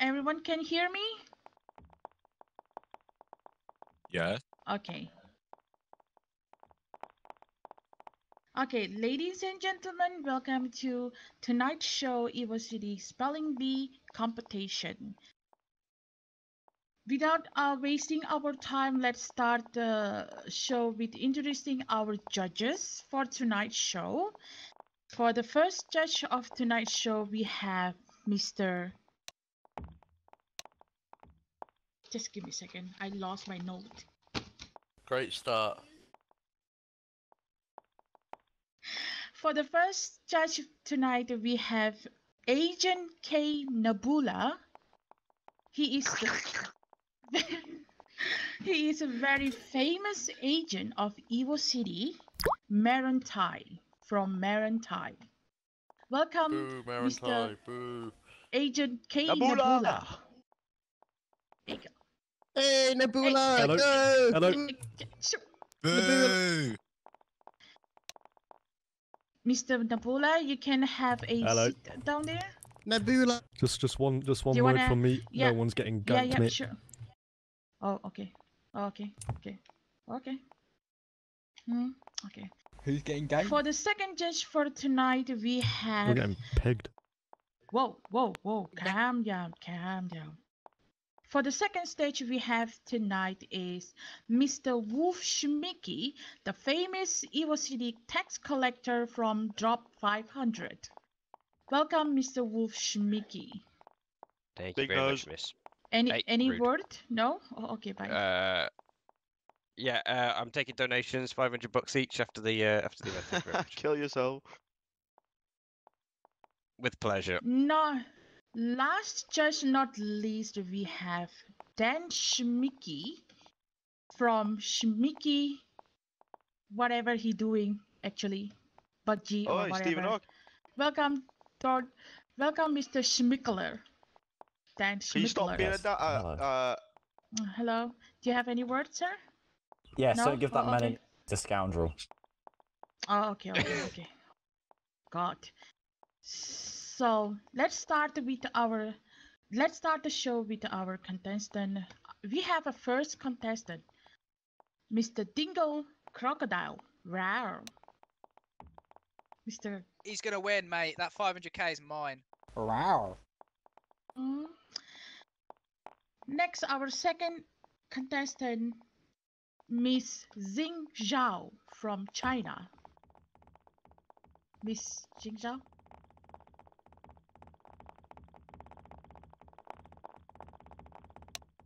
everyone can hear me? Yes. Okay. Okay, ladies and gentlemen, welcome to tonight's show, Evo City Spelling Bee competition. Without uh, wasting our time, let's start the show with introducing our judges for tonight's show. For the first judge of tonight's show, we have Mr. Just give me a second. I lost my note. Great start. For the first judge tonight, we have Agent K Nabula. He is the- he is a very famous agent of Evo City, Marantai, from Marantai. Welcome, Boo, Mr. Marantai, boo. Agent K Nabula! Nabula. There you. Hey, Nebula, Hello. go! Hello. Sure. Boo! Mr. Nebula, you can have a Hello. seat down there. Nebula. Just just one just one you word wanna- from me. yeah, No one's getting Yeah, ganked, yeah, mate. sure. Oh, okay. Oh, okay, okay, okay. Hmm, okay. Who's getting ganked? For the second judge for tonight, we We're have. getting pegged. Whoa, whoa, whoa! Calm down, calm down. For the second stage we have tonight is Mr. Wolf Schmicky, the famous Evo City tax collector from Drop 500. Welcome, Mr. Wolf Schmicky. Thank Big you very nose. much, miss. Any Hey, any rude. word? No? Oh, okay, bye. Uh, yeah, uh, I'm taking donations, 500 bucks each after the uh, after the event. Thank you very much. Kill yourself. With pleasure. No, last just not least, we have Dan Schmicky from Schmicky, whatever he doing actually, Budgie or Oh, whatever. Stephen Hawk. Welcome, Todd. Welcome, Mr. Schmickler. Dan Can you stop being a da- uh, Hello. uh, Uh, Hello. Do you have any words, sir? Yes, No? don't give that Oh, man okay. a scoundrel. Oh, okay, okay, okay. God. So let's start with our let's start the show with our contestant. We have a first contestant, Mr. Dingle Crocodile. Rawr. Mr. He's gonna win, mate. That 500k is mine. Wow. Mm. Next, our second contestant, Miss Xing Zhao from China. Miss Xing Zhao.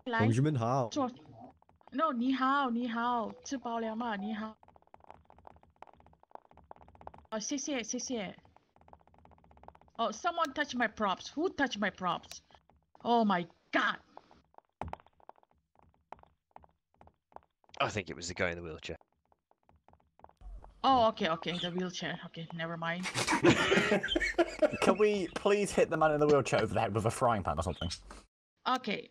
来同学们好。做，no，你好，你好，吃饱了吗？你好。哦，谢谢，谢谢。Oh, someone touched my props. Who touched my props? Oh my god. I think it was the guy in the wheelchair. Oh, okay, okay, the wheelchair. Okay, never mind. Can we please hit the man in the wheelchair over the head with a frying pan or something? Okay.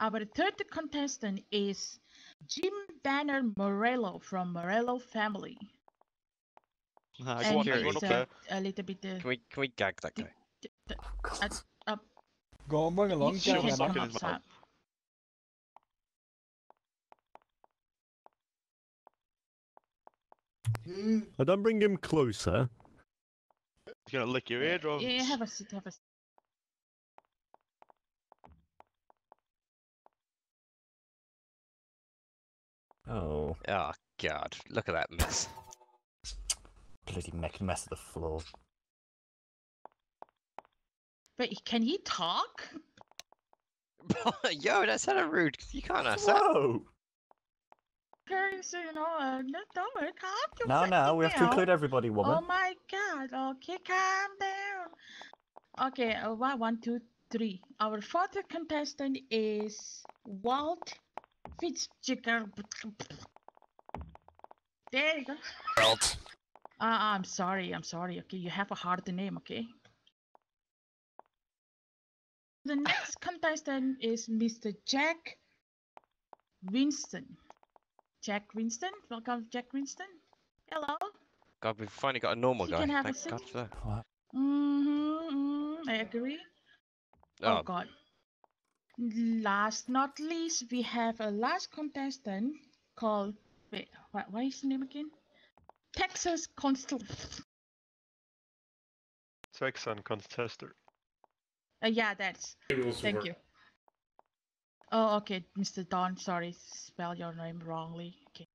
s- Our third contestant is Jim Banner Morello from Morello family. nah, and go on, he mate, go on is up a, a little bit. Uh, Can we can we gag that guy? d- d- God. uh, Go on, bring along, you Shove get can a on sock him. in his mouth. I don't bring him closer. He's gonna lick your eardrums. Yeah, have a seat, have a seat. Oh, Oh God! Look at that mess. bloody make mess of the floor. Wait, can he talk? Yo, that's kind of rude. You can't ask that. Whoa! Okay, so you know, uh, no, don't worry, calm your No, no, we have to include everybody, woman. Oh my god, okay, calm down. Okay, uh, one, one, two, three. Our fourth contestant is Walt Fitzgerald. There you go. Belt. Uh, I'm sorry, I'm sorry. Okay, you have a hard name, okay? The next contestant is Mr. Jack Winston. Jack Winston, welcome, Jack Winston. Hello. God, we've finally got a normal You guy. can have a God seat. for that. What? Mm-hmm, mm, I agree. Oh Oh, God. Last not least, we have a last contestant called. Wait, what, what is his name again? Texas Constel. Texan contester. Uh, yeah, that's. Thank you. Oh, okay, Mr. Don. Sorry, spell your name wrongly. Okay.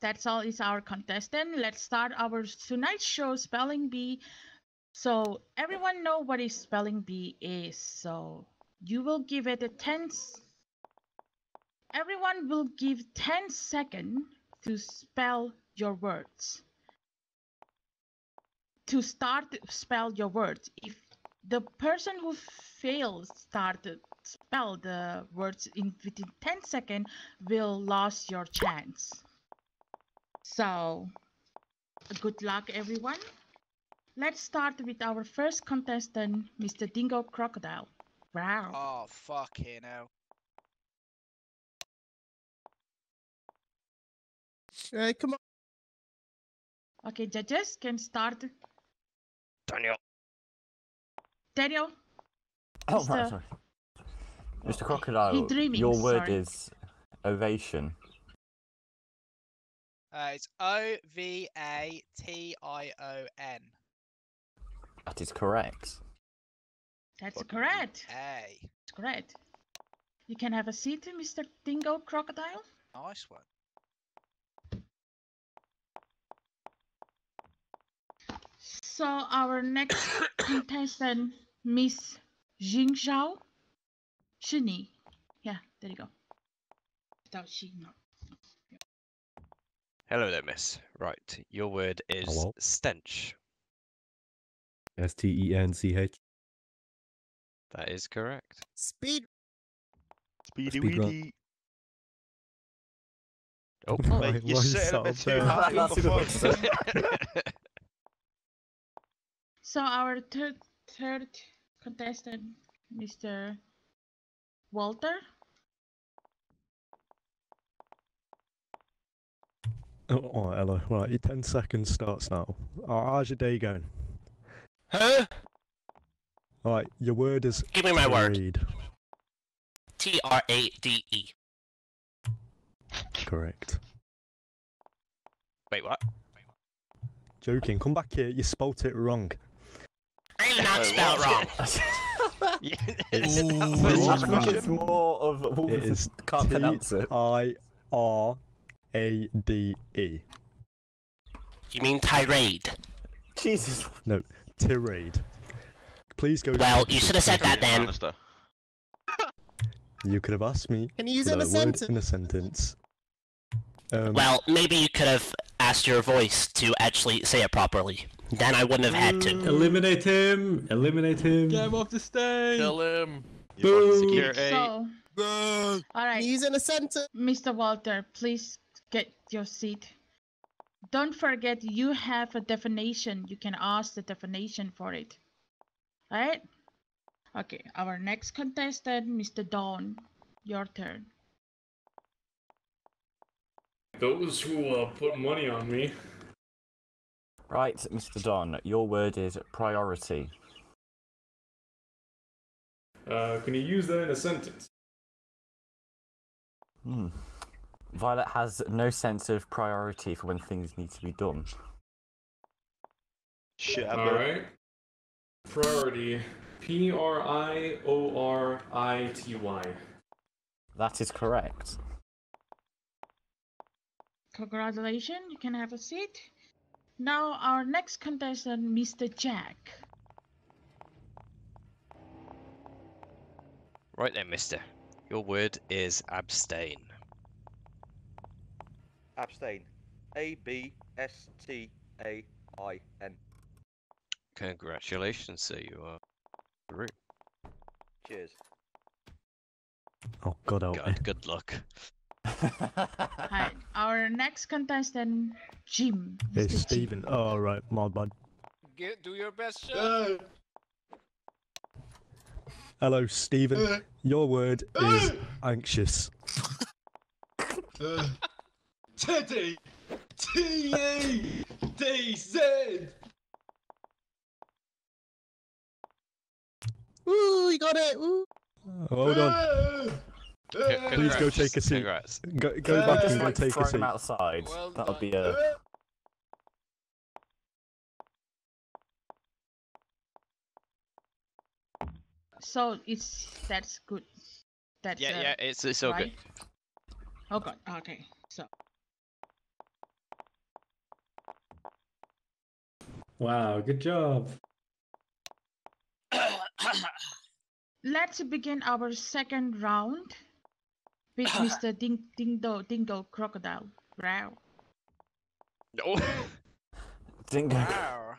That's all is our contestant. Let's start our tonight's show, Spelling Bee. So everyone know what is spelling bee is. So you will give it a 10 s- everyone will give 10 seconds to spell your words. To start to spell your words. If the person who fails start to spell the words in within 10 seconds will lose your chance. So good luck everyone. Let's start with our first contestant, Mr. Dingo Crocodile. Wow. Oh, fucking hell. Hey, come on. Okay, judges can start. Daniel. Daniel, Oh, Mr. right, sorry. Mr. Crocodile, dreaming, your word sorry. is ovation. Uh, it's O V A T I O N. That is correct. that's correct. Hey. That's correct. You can have a seat, Mr. Dingo Crocodile. Nice one. So our next contestant, Miss Jing Zhao. Shini. Yeah, there you go. Without she, no. Hello there, miss. Right, your word is Hello. stench. S T E N C H. That is correct. Speed. Speedy Speed run. weedy. Oh, Why- Mate, you're why sitting sat a bit too there? high. That's for a good fuck's one. sake. So our third third contestant, Mr. Walter. Oh, oh, hello. Right, your 10 seconds starts now. Oh, how's your day going? Huh? Alright, your word is Give me my word. trade. T R A D E. Correct. Wait, what? Joking. Come back here. You spelt it wrong. I did not Wait, spell wrong. It's- it's not Ooh. the first I time. think it's more of It Wolves can't pronounce it. I R A D E. You mean tirade? Jesus. Tirade. Please go. Well, you should have said that then. You could have asked me. Can you use it in a sentence? in a sentence. Um, Well, maybe you could have asked your voice to actually say it properly. Then I wouldn't have had to. Eliminate him! Eliminate him! Get him off the stage! Kill him. You fucking Boo. So, No. all Can right, you use in a sentence? Mr. Walter, please get your seat. Don't forget, you have a definition. You can ask the definition for it. Alright? Okay, our next contestant, Mr. Dawn. Your turn. Those who uh, put money on me. Right, Mr. Don, your word is priority. Uh, can you use that in a sentence? Hmm. Violet has no sense of priority for when things need to be done. Shit, Alright. Priority. P R I O R I T Y. That is correct. Congratulations, you can have a seat. Now, our next contestant, Mr. Jack. Right then, mister. Your word is abstain. Abstain. A B S T A I N. Congratulations, sir. You are through. Cheers. oh God help. God, good luck. Hi, our next contestant, Jim. It's Mr. Jim. Stephen. Oh right, my bad. Get, do your best shot. Hello, Stephen. Uh. Your word uh. is anxious. Uh. Teddy! T E D Z! Ooh, you got it. Ooh. Hold on. Please go take a seat. Congrats. Go, go Uh, back just and go like take a seat. outside. Well That'll be a. So it's that's good. That's Yeah, uh, yeah, it's it's all right? good. Oh god. Okay. So Wow, good job. let's begin our second round with Mr. Ding Dingo Dingo Crocodile. Wow. No. Dingo. Wow.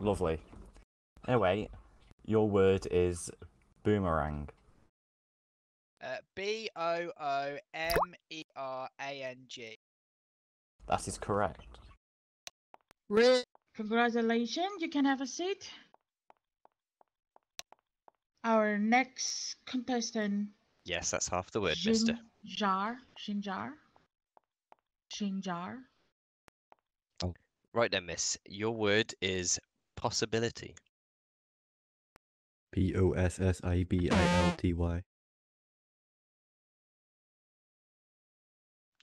Lovely. Anyway, your word is boomerang. Uh, B O O M E R A N G. That is correct. Red. Congratulations, you can have a seat. Our next contestant, Yes, that's half the word, mister. Jar, Shinjar, Shinjar. Right then, miss. Your word is possibility. P O S S I B I L T Y.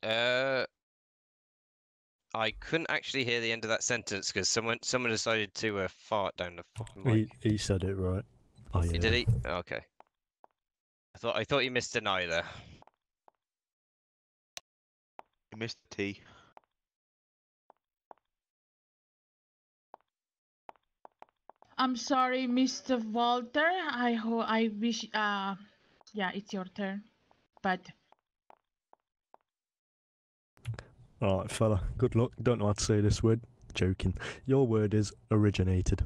Uh, I couldn't actually hear the end of that sentence because someone someone decided to uh, fart down the fucking mic. He, he said it right. Oh, yeah. Did he? Okay. I thought I thought you missed an I there. You missed T. I'm sorry, Mr. Walter. I hope I wish. Uh, yeah, it's your turn, but Alright, fella. Good luck. Don't know how to say this word. Joking. Your word is originated.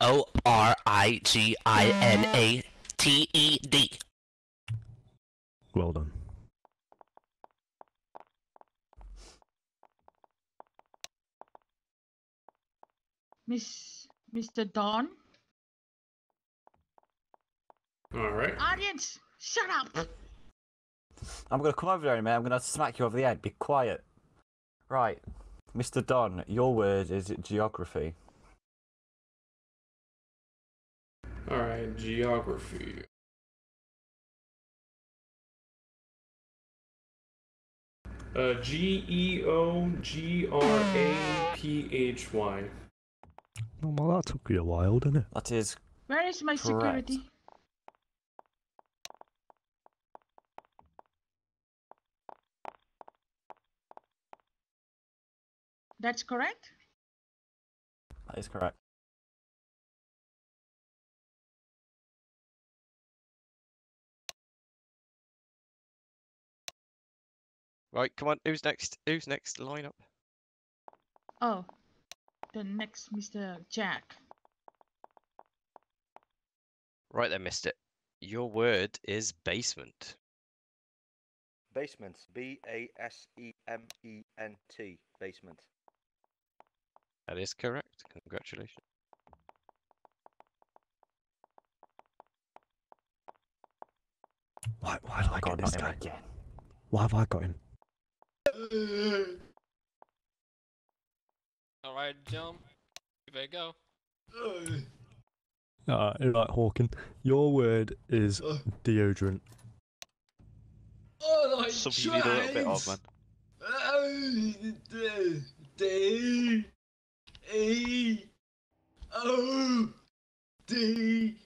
O R I G I N A T E D. Well done. Miss Mr. Don. Alright. Audience, shut up. I'm gonna come over there, man. I'm gonna smack you over the head. Be quiet. Right, Mr. Don. Your word is geography. Alright, geography. Uh, G E O G R A P H Y. Oh, well, that took you a while, didn't it? That is Where is my Correct. security? That's correct. that is correct. Right, come on. Who's next? Who's next? Line up. Oh, the next Mr. Jack. Right then, mister. Your word is basement. Basement. B A S E M E N T. Basement. That is correct. Congratulations. Why, why do Oh I God, get this guy? again. Why have I got him? Alright, jump. Give it a go. Uh, Alright, right, Hawken. Your word is deodorant. Oh, no, Something you need a little bit of, man. D E O D.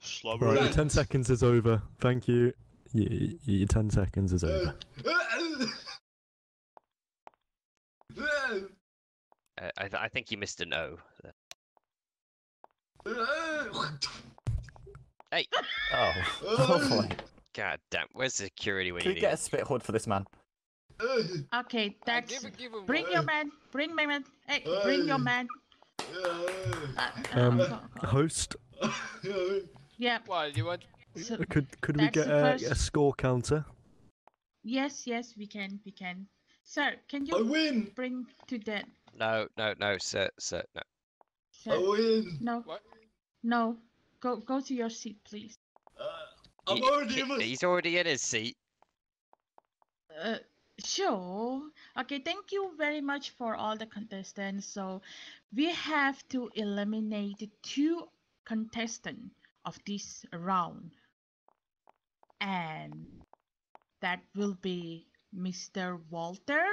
Slobber. Right, your 10 seconds is over. Thank you. Y- y- Your 10 seconds is over. Uh, I, th- I think you missed an O. Hey, Oh, lovely. god damn. Where's security when Can you we need get a it? spit hood for this man? Okay, that's. give it, give him Bring your man. Bring my man. Hey, bring your man. Uh, uh, Um, go- go. host, Yeah. What, you want... So, could could we That's get the a, a score counter? yes, yes, we can, we can. Sir, can I you win. bring to that? No, no, no, sir, sir, no. Sir, I win. no, What? no. Go, go to your seat, please. Uh, I'm He- already he- in my. He's already in his seat. Uh, Sure. Okay, thank you very much for all the contestants. So we have to eliminate two contestants of this round. And that will be Mr. Walter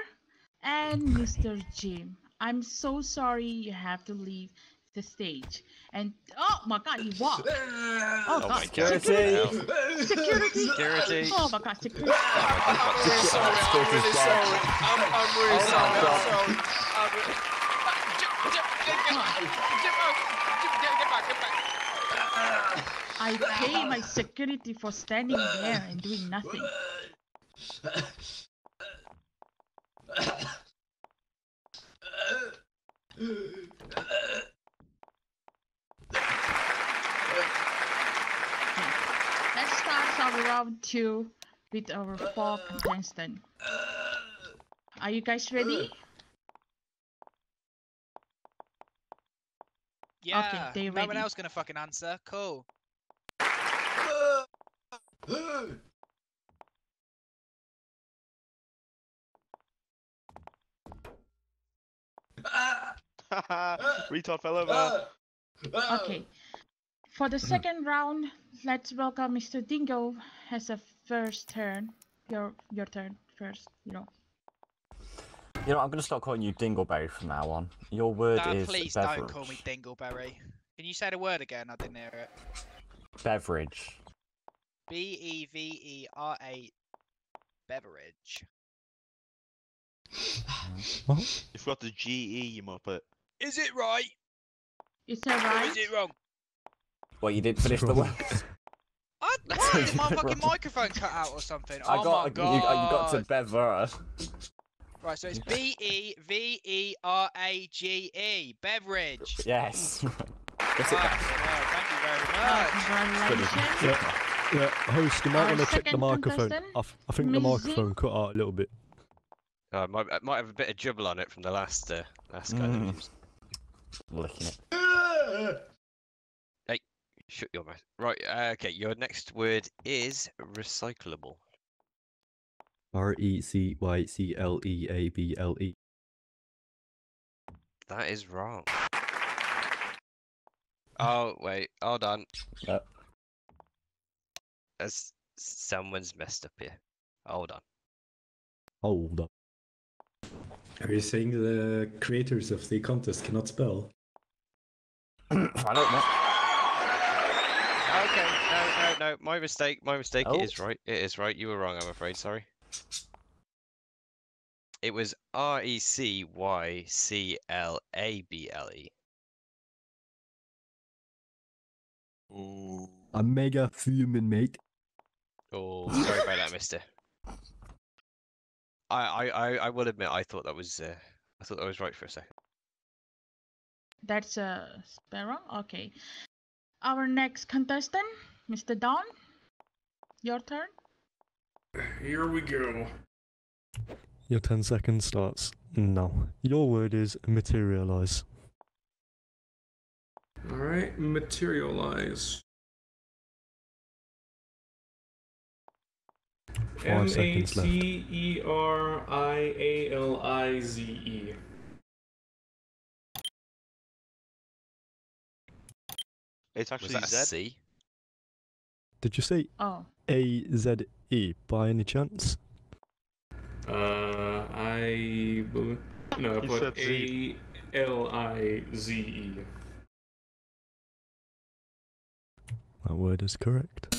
and Mr. Jim. I'm so sorry you have to leave the stage. And oh my god, he walked. Oh, Oh god, my God. security. Security. Security. Security. Oh my god, security. Oh I'm really sorry. I'm really sorry. I'm, I'm really Oh sorry. I'm God. sorry. I'm re- Jim, Jim, Jim, Jim, Jim, oh, Jim, get, get back, get back. I pay my security for standing there and doing nothing. Let's start our round two with our four contestants. Are you guys ready? Yeah. they no one else gonna fucking answer. Cool. Retard fell over. Okay. For the mm-hmm. second round, let's welcome Mr. Dingo as a first turn. Your your turn first, you know. You know, I'm going to start calling you Dingleberry from now on. Your word No, is please beverage. don't call me Dingleberry. Can you say the word again? I didn't hear it. Beverage. B E V E R A. Beverage. What? You forgot the GE, you muppet. Is it right? Is that Or right? is it wrong? Well, you didn't finish the Wrong. word. I, That's why what is you my fucking microphone cut out or something? I oh got, my god! you got to Bevera. Right, so it's B E V E R A G E. Beverage. Yes. Get it Right, back. well, thank you very much. Yeah, yeah, host, you might Our want to check the microphone. I, I, f- I think the microphone cut out a little bit. Oh, it might, it might have a bit of dribble on it from the last uh, last guy. that Mm. used. Licking it. Shut your mouth. Right. Uh, okay. Your next word is recyclable. R E C Y C L E A B L E. That is wrong. Oh wait, hold on. Yep. As someone's messed up here. Hold on. Hold on. Are you saying the creators of the contest cannot spell? I don't know. Okay, no, no, no. My mistake. My mistake. It is Oh. right. It is right. You were wrong. I'm afraid. Sorry. It was R E C Y C L A B L E. A mega fuming mate. Oh, sorry about that, Mister. I, I, I, I will admit, I thought that was, uh, I thought that was right for a second. That's a spell wrong. Okay. Our next contestant, Mr. Don. Your turn. Here we go. Your 10 seconds starts now. Your word is materialize. Alright, materialize. Five M A seconds left. T E R I A L I Z E. It's Was actually that a Z. C? Did you say Oh, A Z E by any chance? Uh, I believe. No, I You put said Z. A L I Z E. That word is correct.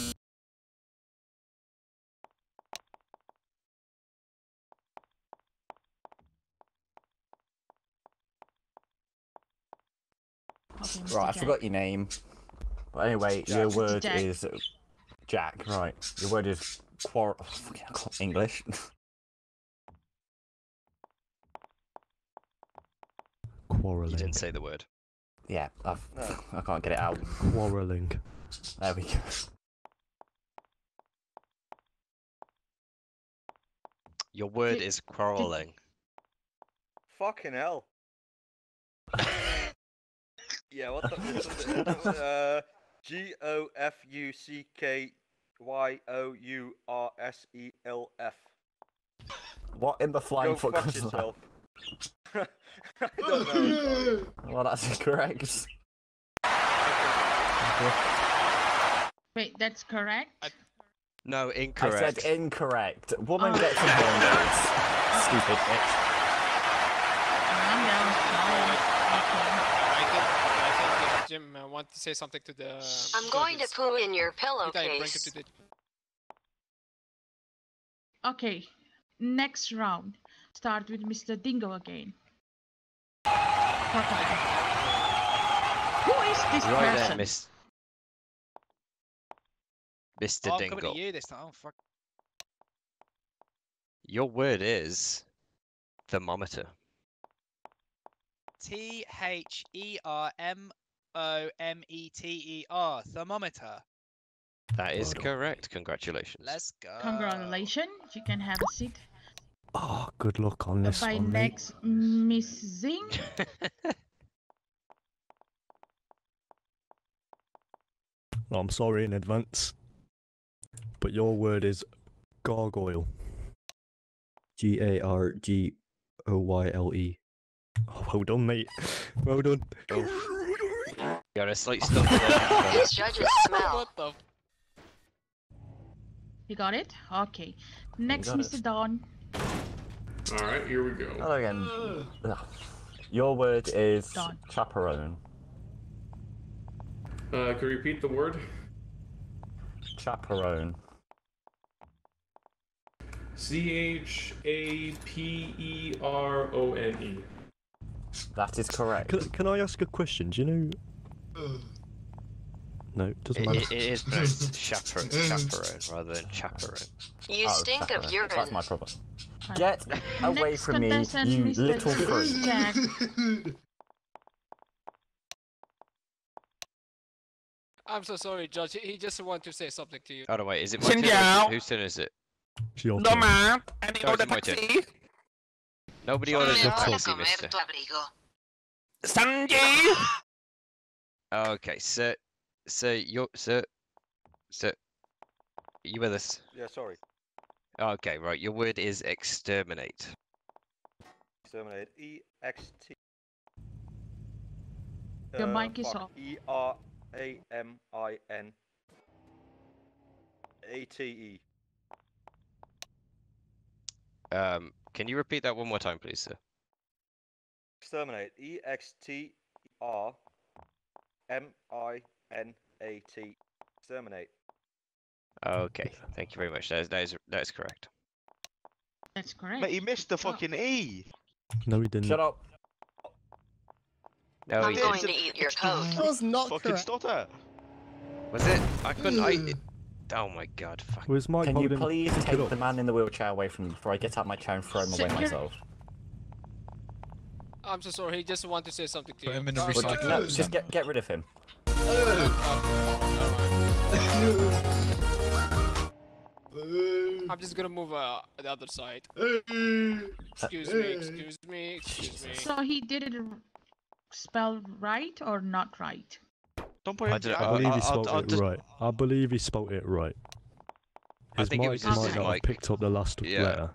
Right, I forgot your name. But anyway, your word is Jack. Right, your word is quar. oh, fucking I English. Quarrelling. You didn't say the word. yeah, I've, No. I can't get it out. Quarrelling. There we go. Your word Did- is quarreling. Fucking hell. yeah, what the? What the uh, G O F U C K Y O U R S E L F. What in the flying Go foot fuck goes that? I don't know. Well, that's incorrect. Wait, that's correct. No, I incorrect. said incorrect. Woman Oh. gets some hormones. Stupid bitch. Calm down. I think, I think Jim wants to say something to the. I'm going to judges. poo in your Itai, pillowcase. the. Okay, next round. Start with Mr. Dingo again. Who is this Right there, person? Miss. Mr. Oh, I'm coming Dingle. to you this time. Oh, fuck. Your word is thermometer. T H E R M O M E T E R. Thermometer. That is Well correct. Congratulations. Let's go. Congratulations, you can have a seat. Oh, good luck on this By one, mate. next, Miss Zing. I'm sorry in advance. But your word is gargoyle. G A R G O Y L E. Oh, well done, mate. Well done. Oh. You're a slight stutter. These judges smell. What the? You got it? Okay. Next, got it. Mr. Don. Alright, here we go. Hello again. Ugh. Your word is Done. chaperone. Uh, can you repeat the word? Chaperone. C H A P E R O N E. That is correct. Can, can I ask a question? Do you know? No, it doesn't matter. it, it is pronounced chaperone, chaperone rather than chaperone. You Oh, stink of chaperone. urine. That's my problem. Get away Next from me, contestant, you Mr. little freak. Jack. I'm so sorry, Judge. He he just wanted to say something to you. Oh no, wait, is it my Xin turn? or is chào. Whose turn is it? It's your No man. Any Sorry, order it's my turn. taxi? Nobody orders a What's up? taxi, mister. Sanjay. Okay, sir. Sir, you're... Sir... Sir... Are you with us? Yeah, sorry. Okay, right. Your word is exterminate. Exterminate. E X T. Your mic is fuck. off. E R A M I N A T E. Um, can you repeat that one more time, please, sir? Exterminate. E X T R M I N A T. Exterminate. Okay, thank you very much. That is, that is, that is correct. That's correct. Mate, he missed the fucking E. No, he didn't. Shut up. No, I'm he going didn't. to eat your coat. That was not Fucking correct. stutter. Was it? I couldn't. I. It... Oh my god! Fuck. Was Mike Can you please take the man in the wheelchair away from me before I get out my chair and throw him away Sit here. myself? I'm so sorry. He just wanted to say something to Put you. him in the Sorry. Well, recycling no, bin. just get get rid of him. I'm just gonna move uh, the other side. Excuse me. Excuse me. Excuse me. So he did it r- spell right or not right? Don't put I him don't- I believe he spelt I'll it just- right. I believe he spelt it right. I His think it mic was just might his not have mic. picked up the last Yeah. letter,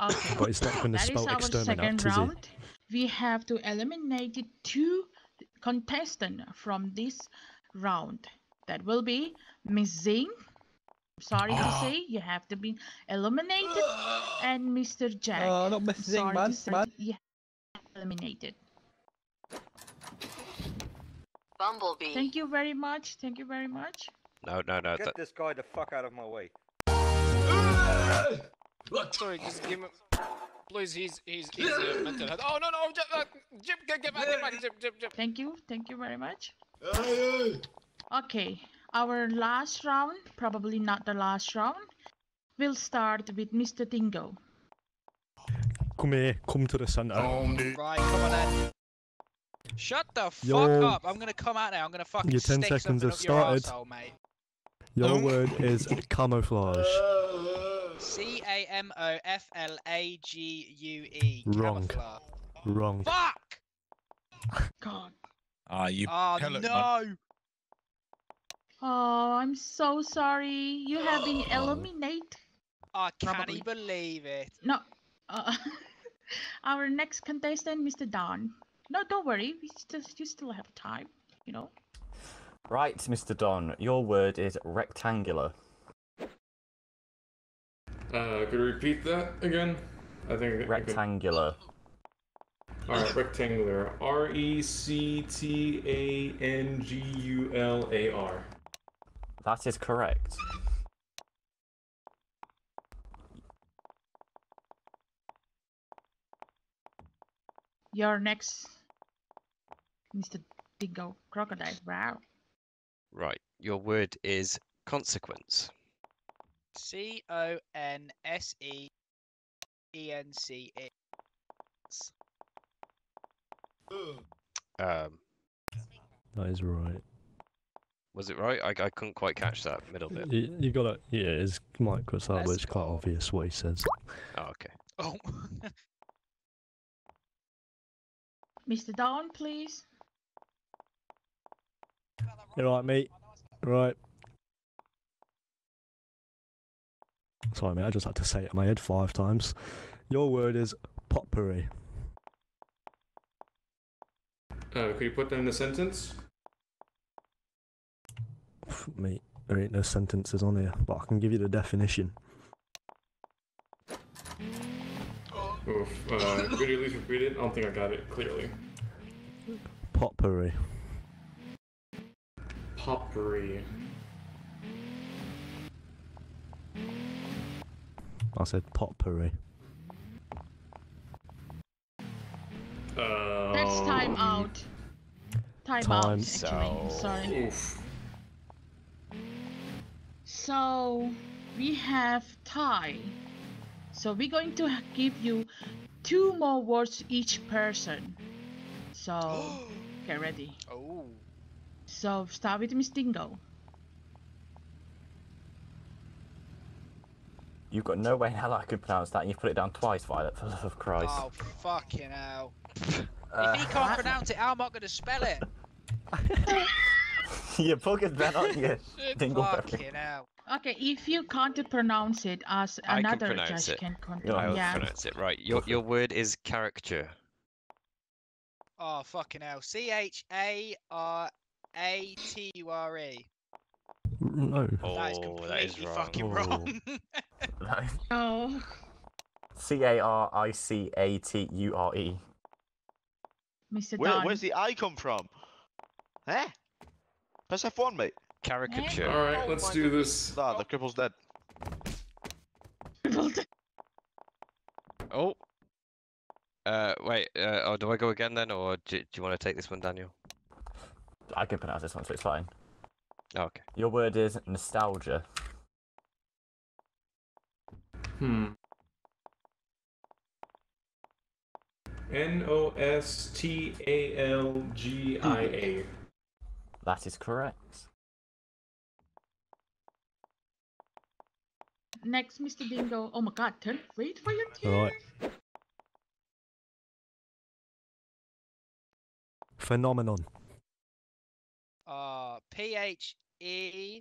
Okay. but it's not going to That is spell our exterminate, second is it? round. We have to eliminate the two contestants from this round. That will be Miss Zing. Sorry to ah. say, you have to be eliminated, ah. and Mr. Jack. Oh, not Miss Zing, Sorry man, to say, man. you have to be eliminated. Bumblebee. Thank you very much. Thank you very much. No, no, no. Get this guy the fuck out of my way. Sorry, just give him. Please, he's he's he's uh, mental health. Oh no no, Jim, uh, Jim, get, get back, get back, Jim, Jim, Jim. Thank you. Thank you very much. Okay, our last round, probably not the last round. We'll start with Mr. Dingo. Come here, come to the centre. Right, come on then. Shut the fuck Yo. up! I'm gonna come out now. I'm gonna fucking Your 10 stick seconds something have up your started. arsehole, mate. Your word is camouflage. C A M O F L A G U E. Wrong. Camouflage. Wrong. Fuck! God. Ah, you Oh pellet, man. no! Oh, I'm so sorry. You have been eliminated. I can't Probably. believe it. No. Uh, our next contestant, Mr. Don. No, don't worry. We still, you still have time. You know. Right, Mr. Don, your word is rectangular. Uh, could you repeat that again? I think. Rectangular. Alright, rectangular. R E C T A N G U L A R. That is correct. Your next, Mr. Dingo Crocodile. Wow. Right. Your word is consequence. C O N S E E N C E. Um, That is right. was it right? I, I couldn't quite catch that middle bit. You, you got it. Yeah, it's Mike cuts out, but it's quite obvious what he says. Oh, okay. Oh. Mr. Don, please. You're right, mate? Right. Sorry, mate. I just had to say it in my head five times. Your word is potpourri. Uh, could you put that in a sentence? Mate, there ain't no sentences on here, but I can give you the definition. Oof. Uh, could you at least repeat it? I don't think I got it clearly. Potpourri. Potpourri. I said potpourri. Uh, That's time out. Time, out, Time. actually. So- Sorry. Oof. So we have tie. So we're going to give you two more words each person. So get ready. Oh. So start with Miss Dingo. You've got no way in hell I could pronounce that, and you've put it down twice, Violet, for the love of Christ. Oh fucking hell! Uh, if he can't pronounce it, how am I going to spell it? You're bugging then, aren't you? Dingleberry. Fucking hell! Okay, if you can't pronounce it, as I can another pronounce judge it. can I continue. will Yeah. pronounce it right. Your your word is caricature. Oh fucking hell! C H A R A T U R E. No. That is Oh, that is completely wrong. fucking wrong. Oh, C A R I C A T U R E. Mr. Where, where's the I come from? Eh? Press F1, mate. Caricature. Alright, let's do this. Ah, the cripple's dead. Oh. Uh, wait. Uh, oh, do I go again then, or do, do you want to take this one, Daniel? I can pronounce this one, so it's fine. Okay. Your word is nostalgia. Hmm. N O S T A L G I A. That is correct. Next, Mr. Dingo. Oh my God! Turn. Wait for your turn. Right. Phenomenon. Uh, P H E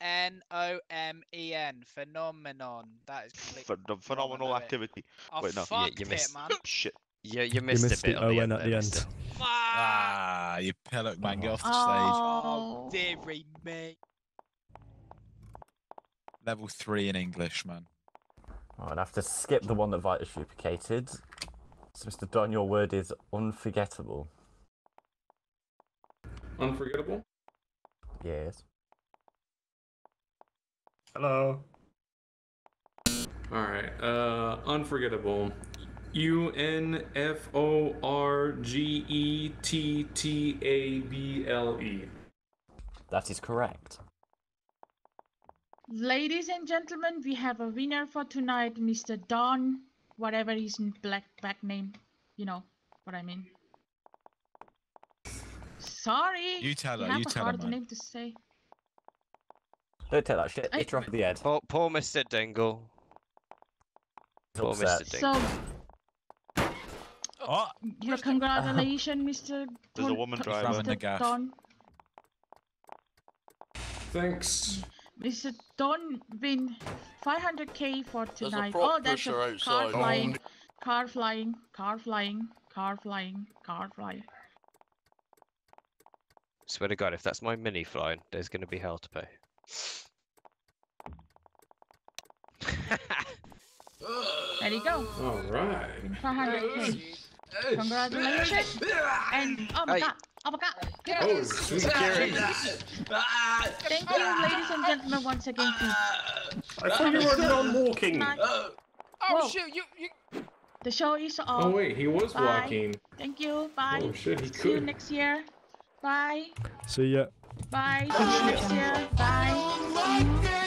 N O M E N. Phenomenon. That is completely. Ph- phenomenal activity. I Wait, no. fucked you it, missed- man. Shit. Yeah, you You missed, missed a bit the on the at the mister. end. Ah, you pillock man, get off the stage. Oh, Oh. dearie me. Level three in English, man. Oh, I'd have to skip the one that Violet duplicated. So, Mr. Don, your word is unforgettable. Unforgettable? Yes. Hello. Alright, uh, unforgettable. U N F O R G E T T A B L E. That is correct. Ladies and gentlemen, we have a winner for tonight, Mr. Don, whatever his black back name. You know what I mean. Sorry. You tell her, have you a tell her, hard man. name to say. Don't tell that shit. I- Hit her off the head. Poor, poor Mr. Dingle. Poor. Mr. Dingle. So, Oh, your congratulations, Mr. There's a woman Don- driver. Ramming the Mr. gaff. Don. Thanks. Mr. Don win 500k for There's a tonight. Oh, that's pusher a car outside. flying, oh. car flying, car flying, car flying, car flying. Swear to God, if that's my mini flying, there's going to be hell to pay. There you go. All right. 500k. Congratulations. And oh my Hey. god. Oh my god. Oh, sweet cherry. Thank you, ladies and gentlemen, once again. I thought you were non-walking. Tonight. Oh Whoa. shoot! You you. The show is oh, off. Oh wait, he was Bye. walking. Thank you. Bye. Oh shit, he See you next year. Bye. See ya. Bye. See you next year. Bye. Mm.